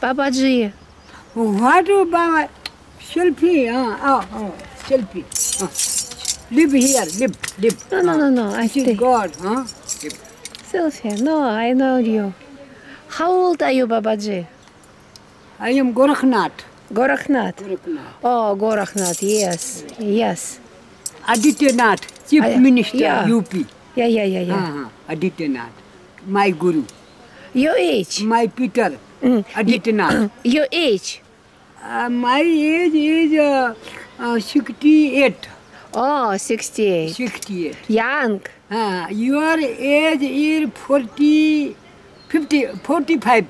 Babaji. What about selfie? Uh, oh, oh, selfie. Uh, live here, live, live. No, no, no, no. I stay. God, huh? Selfie. No, I know you. How old are you, Babaji? I am Gorakhnath. Gorakhnath. Gorakhnath. Oh, Gorakhnath. Yes. Yes. Adityanath, Chief Ah, yeah. Minister, Yeah. UP. Yeah, yeah, yeah, yeah. Uh-huh. Adityanath. My Guru. Your age. My Peter. Mm. Adityanath. Your age. Uh, my age is uh, uh, 68. Oh, 68. 68. Young. Uh, your age is 40, 50, 45.